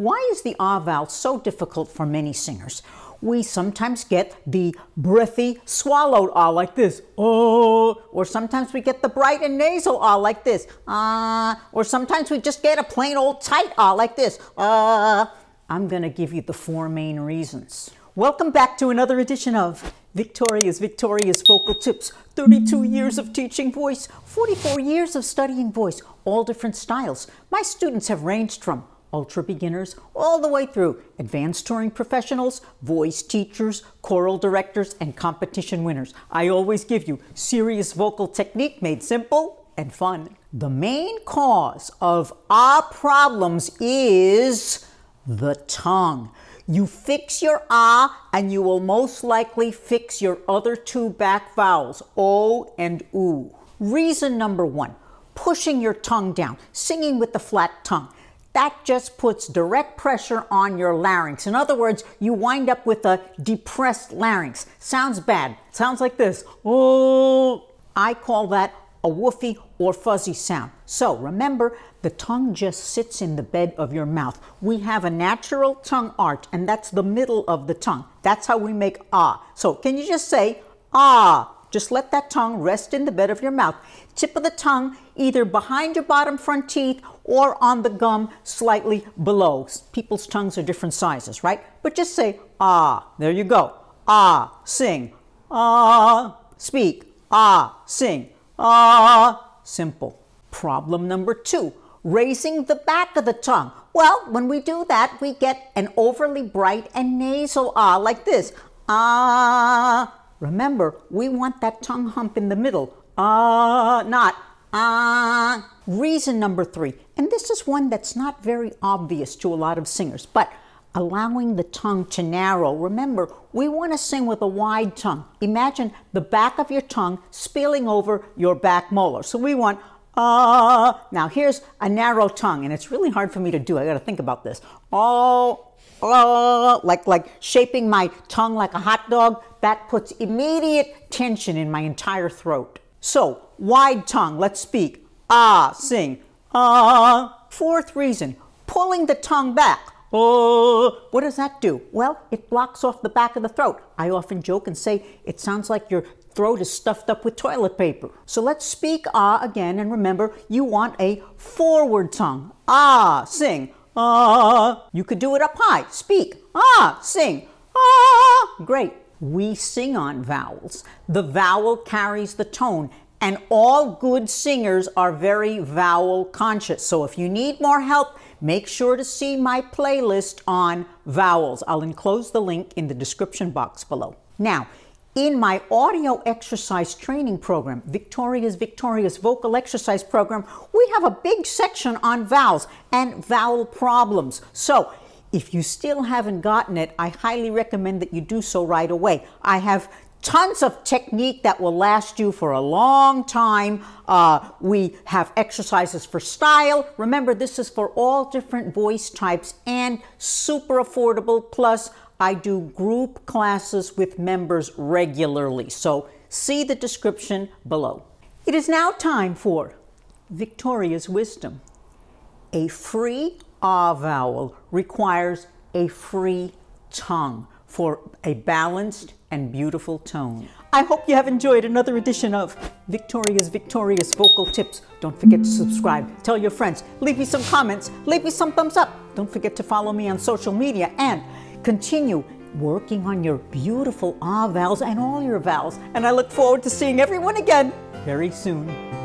Why is the ah vowel so difficult for many singers? We sometimes get the breathy swallowed ah like this, oh, or sometimes we get the bright and nasal ah like this, ah, or sometimes we just get a plain old tight ah like this, ah. I'm going to give you the four main reasons. Welcome back to another edition of Victoria's Victorious Vocal Tips. 32 years of teaching voice, 44 years of studying voice, all different styles. My students have ranged from ultra beginners, all the way through advanced touring professionals, voice teachers, choral directors, and competition winners. I always give you serious vocal technique made simple and fun. The main cause of ah problems is the tongue. You fix your ah and you will most likely fix your other two back vowels, o and oo. Reason number one, pushing your tongue down, singing with the flat tongue that just puts direct pressure on your larynx. In other words, you wind up with a depressed larynx. Sounds bad. Sounds like this. Oh, I call that a woofy or fuzzy sound. So remember, the tongue just sits in the bed of your mouth. We have a natural tongue arch, and that's the middle of the tongue. That's how we make ah. So can you just say ah? Just let that tongue rest in the bed of your mouth. Tip of the tongue either behind your bottom front teeth or on the gum slightly below. People's tongues are different sizes, right? But just say ah. There you go. Ah, sing. Ah, speak. Ah, sing. Ah, simple. Problem number two, raising the back of the tongue. Well, when we do that, we get an overly bright and nasal ah like this. Ah, Remember, we want that tongue hump in the middle. Ah, uh, not ah. Uh. Reason number three, and this is one that's not very obvious to a lot of singers, but allowing the tongue to narrow. Remember, we want to sing with a wide tongue. Imagine the back of your tongue spilling over your back molar. So we want. Uh. Now here's a narrow tongue, and it's really hard for me to do. I got to think about this. Oh, oh, like like shaping my tongue like a hot dog. That puts immediate tension in my entire throat. So wide tongue. Let's speak. Ah, sing. Ah. Fourth reason, pulling the tongue back. Oh, what does that do? Well, it blocks off the back of the throat. I often joke and say it sounds like your throat is stuffed up with toilet paper. So let's speak ah again and remember you want a forward tongue. Ah, sing ah. You could do it up high. Speak. Ah, sing. Ah. Great. We sing on vowels. The vowel carries the tone, and all good singers are very vowel conscious. So if you need more help, make sure to see my playlist on vowels. I'll enclose the link in the description box below. Now, in my audio exercise training program, Victoria's Victorious Vocal Exercise Program, we have a big section on vowels and vowel problems. So if you still haven't gotten it, I highly recommend that you do so right away. I have tons of technique that will last you for a long time. Uh, we have exercises for style. Remember, this is for all different voice types and super affordable. Plus, I do group classes with members regularly, so see the description below. It is now time for Victoria's Wisdom. A free ah vowel requires a free tongue for a balanced and beautiful tone. I hope you have enjoyed another edition of Victoria's Victorious Vocal Tips. Don't forget to subscribe, tell your friends, leave me some comments, leave me some thumbs up. Don't forget to follow me on social media and Continue working on your beautiful ah vowels and all your vowels. And I look forward to seeing everyone again very soon.